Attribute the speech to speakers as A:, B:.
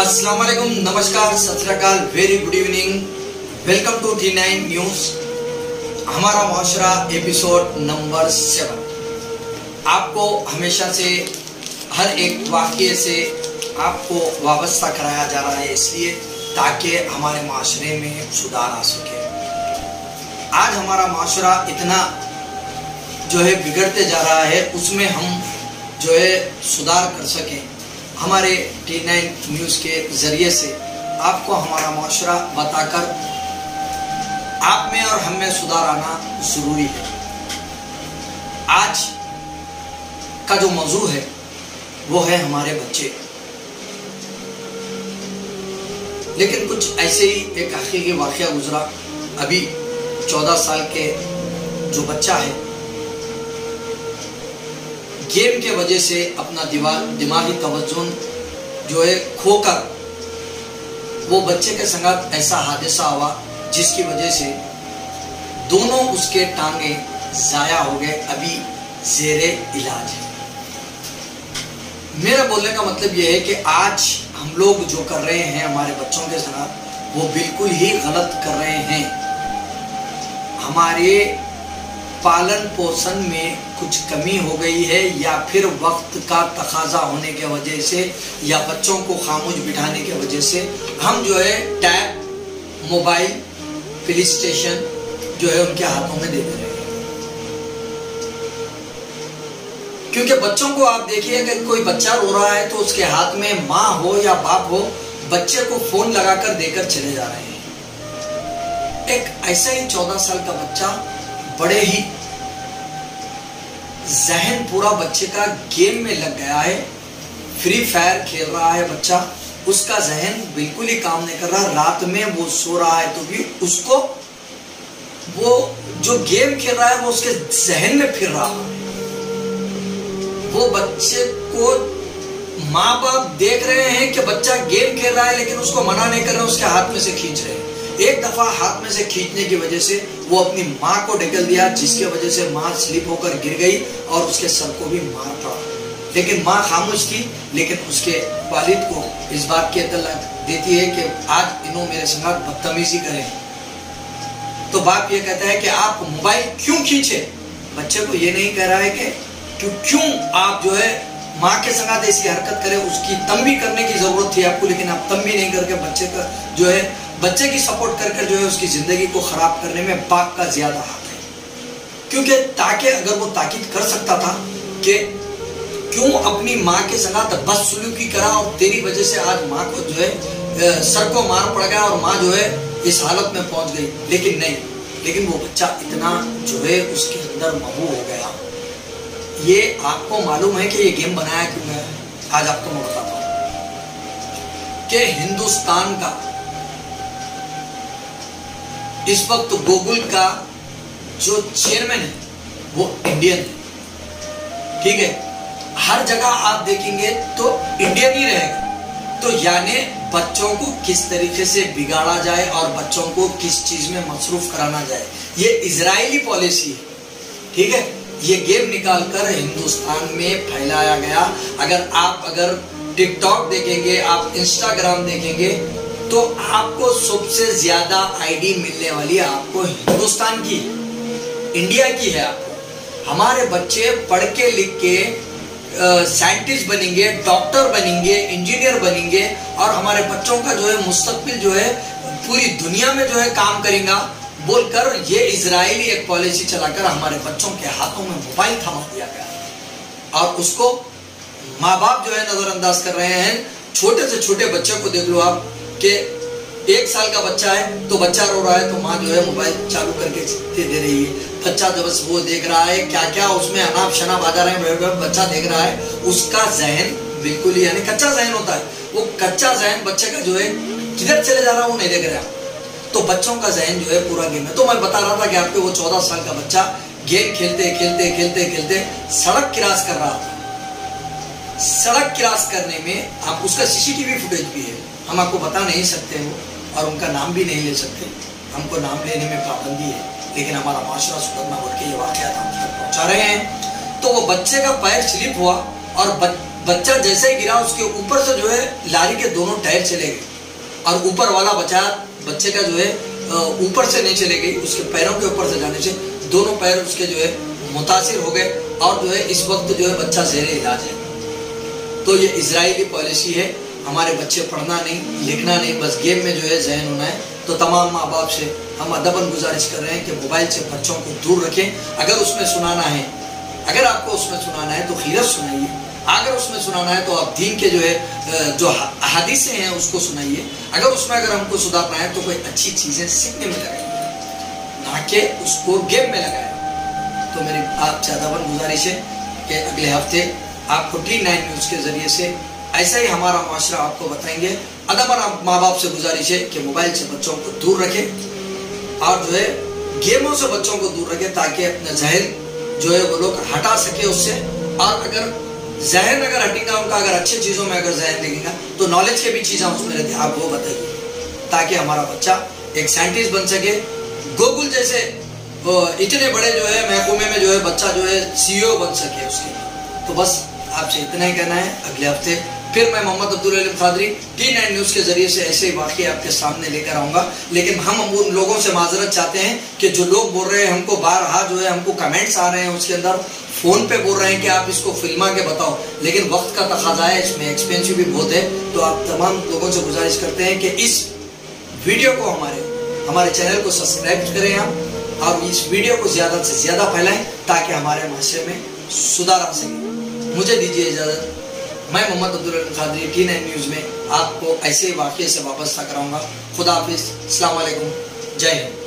A: अस्सलाम वालेकुम, नमस्कार, सत श्रीकाल very good evening welcome to T nine news हमारा मुआशरा एपिसोड नंबर सेवन आपको हमेशा से, हर एक वाक्य से आपको वाबस्ता कराया जा रहा है, इसलिए ताकि हमारे माशरे में सुधार आ सके। आज हमारा माशरा इतना जो है बिगड़ते जा रहा है, उसमें हम जो है सुधार कर सकें। हमारे टी नाइन न्यूज़ के ज़रिए से आपको हमारा माशरा बताकर आप में और हम में सुधार आना ज़रूरी है। आज का जो मौजू है, वो है हमारे बच्चे। लेकिन कुछ ऐसे ही एक हकीकी वाक़ गुजरा। अभी चौदह साल के जो बच्चा है गेम के वजह से अपना दिमाग तवज्जो जो है खोकर वो बच्चे के संगत ऐसा हादसा हुआ, जिसकी वजह से दोनों उसके टांगे जाया हो गए, अभी जेरे इलाज है। मेरा बोलने का मतलब यह है कि आज हम लोग जो कर रहे हैं, हमारे बच्चों के साथ वो बिल्कुल ही गलत कर रहे हैं। हमारे पालन पोषण में कुछ कमी हो गई है या फिर वक्त का तकाजा होने के वजह से या बच्चों को खामोश बिठाने के वजह से हम जो है टैब, मोबाइल प्ले स्टेशन जो है उनके हाथों में दे दे रहे हैं। क्योंकि बच्चों को आप देखिए, अगर कोई बच्चा रो रहा है तो उसके हाथ में माँ हो या बाप हो, बच्चे को फ़ोन लगाकर देकर चले जा रहे हैं। एक ऐसा ही चौदह साल का बच्चा बड़े ही जहन पूरा बच्चे का गेम में लग गया है। फ्री फायर खेल रहा है बच्चा। उसका जहन बिल्कुल ही काम नहीं कर रहा। रात में वो सो रहा है तो भी उसको वो जो गेम खेल रहा है, वो उसके जहन में फिर रहा। है वो बच्चे को माँ बाप देख रहे हैं कि बच्चा गेम खेल रहा है, लेकिन उसको मना नहीं कर रहे, उसके हाथ में से खींच रहे हैं। एक दफ़ा हाथ में से खींचने की वजह से वो अपनी माँ को ढकल दिया, जिसके वजह से माँ स्लिप होकर गिर गई और उसके सर को भी मार पड़ा। लेकिन माँ खामोश थी, लेकिन उसके वालिद को इस बात की अतला देती है कि आज इन्हों मेरे संग बदतमीजी करें। तो बाप ये कहता है कि आप मोबाइल क्यों खींचे? बच्चे को ये नहीं कह रहा है कि क्यों क्यों आप जो है माँ के संग ऐसी हरकत करें, उसकी भी करने की ज़रूरत थी आपको, लेकिन आप भी नहीं करके बच्चे का जो है बच्चे की सपोर्ट कर कर जो है उसकी ज़िंदगी को खराब करने में बाप का ज़्यादा हाथ है। क्योंकि ताकि अगर वो ताकीद कर सकता था कि क्यों अपनी माँ के संग बस सुलूकी करा और तेरी वजह से आज माँ को जो है सर को मार पड़ गया और माँ जो है इस हालत में पहुँच गई। लेकिन नहीं, लेकिन वो बच्चा इतना जो है उसके अंदर मबू हो गया। ये आपको मालूम है कि ये गेम बनाया क्यों है? आज आपको मैं बताता हूँ। कि हिंदुस्तान का इस वक्त गूगल का जो चेयरमैन है, वो इंडियन है। ठीक है? हर जगह आप देखेंगे तो इंडियन ही रहेगा। तो यानी बच्चों को किस तरीके से बिगाड़ा जाए और बच्चों को किस चीज़ में मसरूफ कराना जाए, ये इजरायली पॉलिसी है। ठीक है? ये गेम निकालकर हिंदुस्तान में फैलाया गया। अगर आप अगर टिकटॉक देखेंगे, आप इंस्टाग्राम देखेंगे तो आपको सबसे ज़्यादा आईडी मिलने वाली आपको हिंदुस्तान की। इंडिया की है आपको। हमारे बच्चे पढ़ के लिख के साइंटिस्ट बनेंगे डॉक्टर बनेंगे इंजीनियर बनेंगे और हमारे बच्चों का जो है मुस्तकबिल जो है पूरी दुनिया में जो है काम करेगा। बोलकर ये इजरायली एक पॉलिसी चलाकर हमारे बच्चों के हाथों में मोबाइल थमा दिया गया। और उसको माँ बाप जो है नजरअंदाज कर रहे हैं। छोटे से छोटे बच्चे को देख लो आप, कि एक साल का बच्चा है तो बच्चा रो रहा है तो माँ जो है मोबाइल चालू करके दे रही है। बच्चा जब वो देख रहा है क्या क्या उसमें अनाप शनाप आ जा रहे हैं बच्चा देख रहा है, उसका जहन बिल्कुल ही, यानी कच्चा जहन होता है। वो कच्चा जहन बच्चे का जो है, किधर चले जा रहा है, वो नहीं देख रहा। तो बच्चों का जहन जो है पूरा गेम है। तो मैं बता रहा था कि आपके वो चौदह साल का बच्चा गेम खेलते खेलते खेलते खेलते सड़क क्रॉस कर रहा था। सड़क क्रॉस करने में आप उसका सीसीटीवी फुटेज भी है। हम आपको बता नहीं सकते वो और उनका नाम भी नहीं ले सकते। हमको नाम लेने में पाबंदी है। लेकिन हमारा माशरा सुधरना बोल के ये वाकत हम तक पहुँचा रहे हैं। तो वो बच्चे का पैर स्लिप हुआ और बच्चा जैसे ही गिरा, उसके ऊपर से जो है लारी के दोनों टायर चले गए। और ऊपर वाला बच्चा बच्चे का जो है ऊपर से नहीं चले गई, उसके पैरों के ऊपर से जाने से दोनों पैर उसके जो है मुतासिर हो गए और जो है इस वक्त जो है बच्चा जेर इलाज है। तो ये इसराइली पॉलिसी है, हमारे बच्चे पढ़ना नहीं, लिखना नहीं, बस गेम में जो है जहन होना है। तो तमाम माँ बाप से हम अदबन गुजारिश कर रहे हैं कि मोबाइल से बच्चों को दूर रखें। अगर उसमें सुनाना है, अगर आपको उसमें सुनाना है तो खीरत सुनाइए। अगर उसमें सुनाना है तो आप दीन के जो है जो हदीसें हैं उसको सुनाइए। अगर उसमें अगर हमको सुधारना है तो कोई अच्छी चीज़ें सीखने में लगाइए ना कि उसको गेम में लगाए। तो मेरी आपसे अदबन गुजारिश है कि अगले हफ़्ते आपको टी नाइन न्यूज़ के ज़रिए से ऐसा ही हमारा माशरा आपको बताएँगे। अदबन माँ बाप से गुजारिश है कि मोबाइल से बच्चों को दूर रखें और जो है गेमों से बच्चों को दूर रखें ताकि अपना जहन जो है वो लोग हटा सके उससे। और अगर जहन अगर हटेगा, उनका अगर अच्छी चीज़ों में अगर जहन लगेगा तो नॉलेज के भी चीज़ें उसमें रहती आप वो बताइए, ताकि हमारा बच्चा एक साइंटिस्ट बन सके। गोकुल जैसे इतने बड़े जो है महकूमे में जो है बच्चा जो है सीईओ बन सके उसके तो बस आपसे इतना ही कहना है, अगले हफ़्ते फिर मैं Mohammed Abdul Khadri T nine news के ज़रिए से ऐसे ही वाक्य आपके सामने लेकर आऊँगा। लेकिन हम उन लोगों से माजरत चाहते हैं कि जो लोग बोल रहे हैं, हमको बार हार जो है, हमको कमेंट्स आ रहे हैं उसके अंदर फ़ोन पे बोल रहे हैं कि आप इसको फिल्मा के बताओ। लेकिन वक्त का तकाजा है, इसमें एक्सपेंसिव भी बहुत है। तो आप तमाम लोगों से गुजारिश करते हैं कि इस वीडियो को हमारे हमारे चैनल को सब्सक्राइब करें आप। और इस वीडियो को ज़्यादा से ज़्यादा फैलाएँ, ताकि हमारे माशरे में सुधार आ सके। मुझे दीजिए इजाज़त। मैं Mohammed Abdul Khadri T nine news में आपको ऐसे वाक़े से वापस कराऊँगा खुदा हाफिज़। अलैक्म जय हिंद।